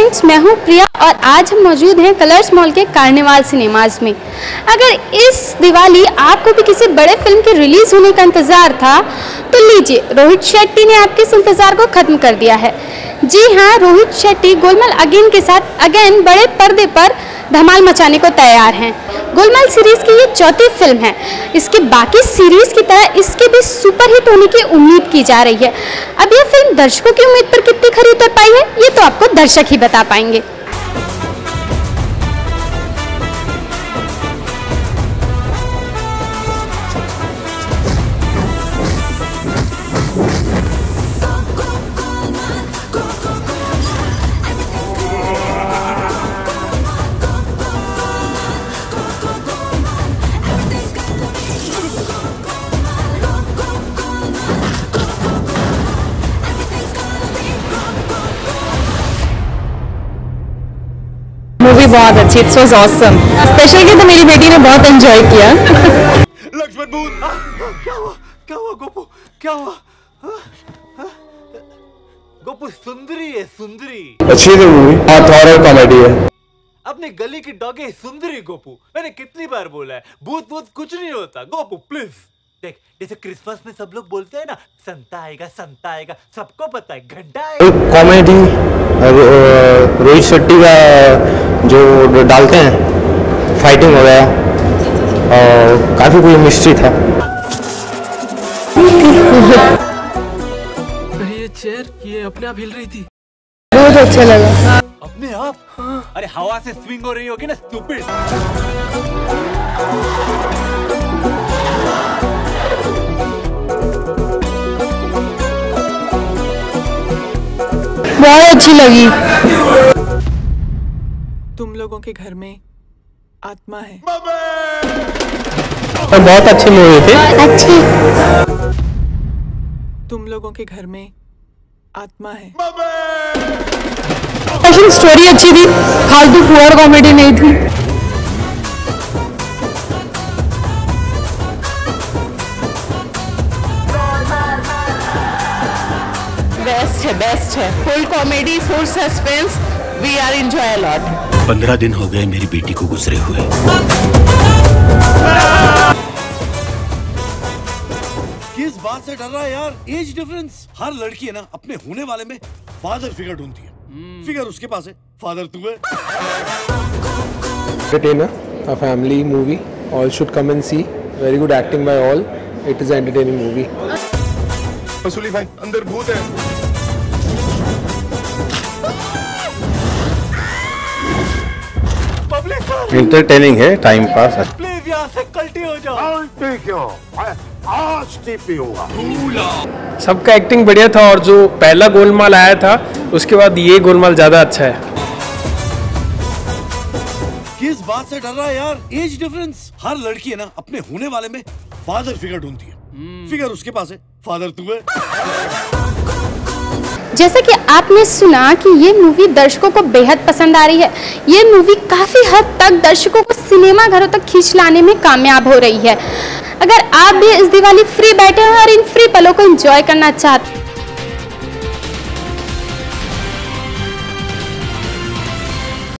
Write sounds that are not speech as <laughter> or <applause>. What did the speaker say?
Friends मैं हूँ प्रिया और आज हम मौजूद हैं कलर्स मॉल के कार्निवाल सिनेमाज में। अगर इस दिवाली आपको भी किसी बड़े फ़िल्म के रिलीज़ होने का इंतज़ार था तो लीजिए, रोहित शेट्टी ने आपके इस इंतज़ार को ख़त्म कर दिया है। जी हाँ रोहित शेट्टी गोलमाल अगेन के साथ, अगेन बड़े पर्दे पर धमाल मचाने को तैयार हैं। गोलमाल सीरीज़ की ये चौथी फ़िल्म है। इसके बाकी सीरीज़ की तरह इसके भी सुपरहिट होने की उम्मीद की जा रही है। अब ये फ़िल्म दर्शकों की उम्मीद पर कितनी खरी उतर पाई है ये तो आपको दर्शक ही बता पाएँगे। मूवी बहुत अच्छी इट्स वाज ऑसम स्पेशल कि तो मेरी बेटी ने बहुत एंजॉय किया. लक्ष्मण भूत। क्या हुआ? क्या हुआ गोपू? क्या हुआ? हाँ? हाँ? गोपू सुंदरी है सुंदरी। अच्छी थी मूवी बहुत हॉरर कॉमेडी है। अपनी गली की डॉगी सुंदरी गोपू। मैंने कितनी बार बोला है भूत भूत कुछ नहीं होता। गोपू प्लीज़ देख जैसे क्रिसमस में सब लोग बोलते हैं ना संता आएगा संता आएगा। सबको पता है घंटा आएगा। कॉमेडी रोहित शेट्टी का जो डालते हैं फाइटिंग हो गया। और काफ़ी कोई मिस्ट्री था। ये चेयर ये अपने आप हिल रही थी। बहुत अच्छा लगा। अपने आप? अरे हवा से स्विंग हो रही होगी ना स्टूपिड बहुत अच्छी लगी। तुम लोगों के घर में आत्मा है। और बहुत अच्छी मूवी थी अच्छी। तुम लोगों के घर में आत्मा है। स्टोरी अच्छी थी। फालतू पुअर कॉमेडी नहीं थी। बेस्ट है बेस्ट है. Full comedy full suspense we are enjoy lot पंद्रह दिन हो गए मेरी बेटी को गुजरे हुए। किस बात से डर रहा है यार? एज डिफरेंस हर लड़की है ना अपने होने वाले में फादर फिगर ढूंढती है। फिगर उसके पास है। फादर तू है। Entertainer a family movie. All should come and see. Very good acting by all. It is an entertaining movie. वसूली भाई अंदर भूत है। Entertaining है टाइम पास प्लीज़ यहाँ से कल्टी हो जाओ। क्यों? आज टीपी होगा। सबका एक्टिंग बढ़िया था और जो पहला गोलमाल आया था उसके बाद ये गोलमाल ज़्यादा अच्छा है। किस बात से डर रहा है यार? एज डिफरेंस हर लड़की है ना अपने होने वाले में फादर फिगर ढूंढती है। फिगर उसके पास है फादर तू है। <laughs> जैसा कि आपने सुना कि ये मूवी दर्शकों को बेहद पसंद आ रही है। ये मूवी काफ़ी हद तक दर्शकों को सिनेमा घरों तक खींच लाने में कामयाब हो रही है। अगर आप भी इस दिवाली फ्री बैठे हैं और इन फ्री पलों को एंजॉय करना चाहते